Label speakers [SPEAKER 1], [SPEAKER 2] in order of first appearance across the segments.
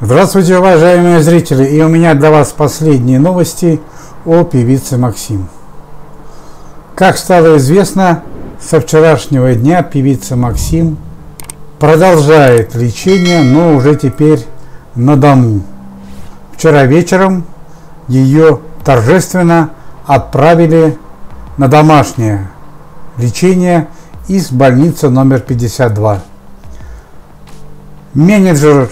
[SPEAKER 1] Здравствуйте, уважаемые зрители! И у меня для вас последние новости о певице Максим. Как стало известно, со вчерашнего дня певица Максим продолжает лечение, но уже теперь на дому. Вчера вечером ее торжественно отправили на домашнее лечение из больницы номер 52. Менеджер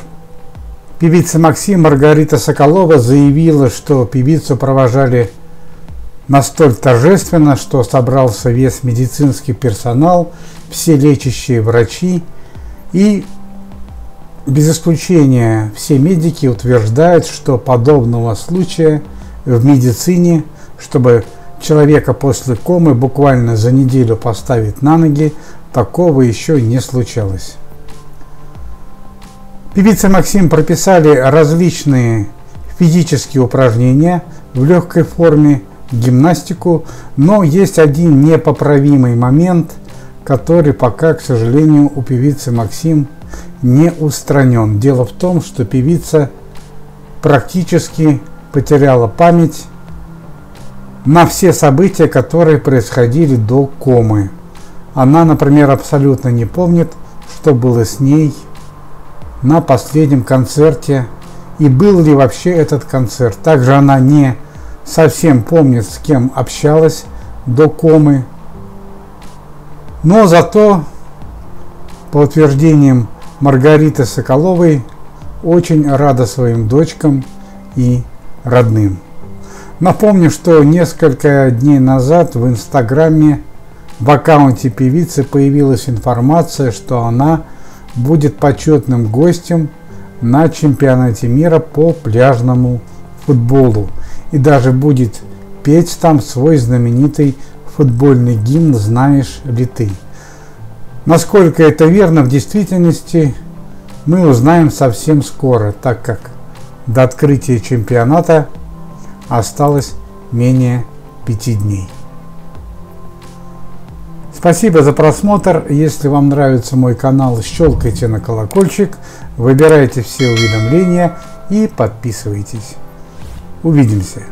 [SPEAKER 1] Певица Максим Маргарита Соколова заявила, что певицу провожали настолько торжественно, что собрался весь медицинский персонал, все лечащие врачи и без исключения все медики утверждают, что подобного случая в медицине, чтобы человека после комы буквально за неделю поставить на ноги, такого еще не случалось. Певице Максим прописали различные физические упражнения в легкой форме, гимнастику, но есть один непоправимый момент, который пока, к сожалению, у певицы Максим не устранен. Дело в том, что певица практически потеряла память на все события, которые происходили до комы. Она, например, абсолютно не помнит, что было с ней на последнем концерте и был ли вообще этот концерт. Также она не совсем помнит, с кем общалась до комы. Но зато, по утверждениям Маргариты Соколовой, очень рада своим дочкам и родным. Напомню, что несколько дней назад в Инстаграме в аккаунте певицы появилась информация, что она будет почетным гостем на чемпионате мира по пляжному футболу и даже будет петь там свой знаменитый футбольный гимн «Знаешь ли ты?». Насколько это верно в действительности, мы узнаем совсем скоро, так как до открытия чемпионата осталось менее пяти дней. Спасибо за просмотр. Если вам нравится мой канал, щелкайте на колокольчик, выбирайте все уведомления и подписывайтесь. Увидимся.